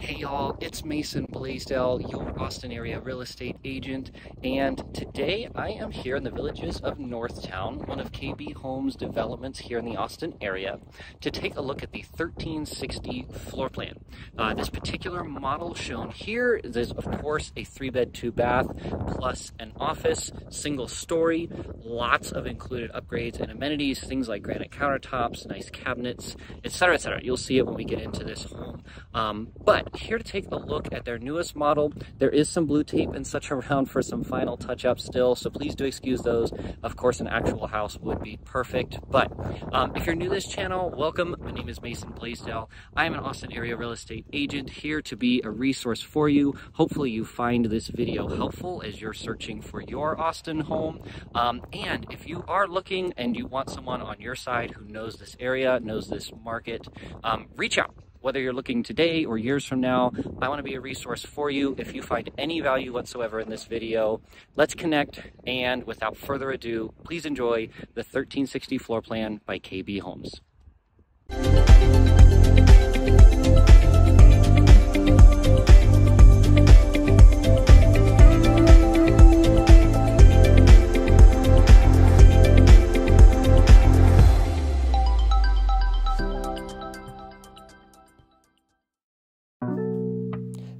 Hey y'all, it's Mason Bleasdell, your Austin area real estate agent, and today I am here in the villages of Northtown, one of KB Homes developments here in the Austin area, to take a look at the 1360 floor plan. Uh, this particular model shown here is, of course, a three bed, two bath, plus an office, single story, lots of included upgrades and amenities, things like granite countertops, nice cabinets, etc., etc. You'll see it when we get into this home. Um, but here to take a look at their newest model. There is some blue tape and such around for some final touch-ups still, so please do excuse those. Of course, an actual house would be perfect. But um, if you're new to this channel, welcome. My name is Mason Bleasdell. I am an Austin area real estate agent here to be a resource for you. Hopefully you find this video helpful as you're searching for your Austin home. Um, and if you are looking and you want someone on your side who knows this area, knows this market, um, reach out whether you're looking today or years from now, I want to be a resource for you. If you find any value whatsoever in this video, let's connect. And without further ado, please enjoy the 1360 floor plan by KB Homes.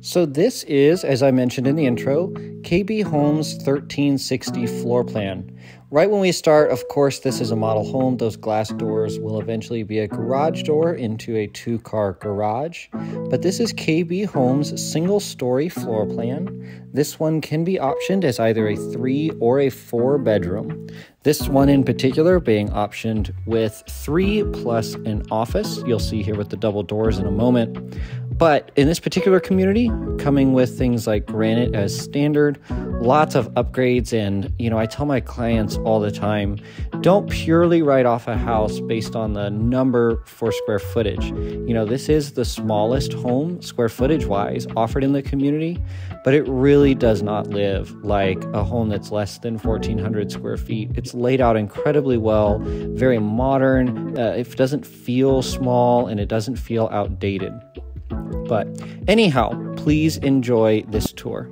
So this is, as I mentioned in the intro, KB Homes 1360 floor plan. Right when we start, of course, this is a model home. Those glass doors will eventually be a garage door into a two car garage. But this is KB Homes single story floor plan. This one can be optioned as either a three or a four bedroom. This one in particular being optioned with three plus an office. You'll see here with the double doors in a moment. But in this particular community, coming with things like granite as standard, lots of upgrades. And, you know, I tell my clients all the time don't purely write off a house based on the number for square footage. You know, this is the smallest home, square footage wise, offered in the community, but it really does not live like a home that's less than 1,400 square feet. It's laid out incredibly well, very modern. Uh, it doesn't feel small and it doesn't feel outdated. But anyhow, please enjoy this tour.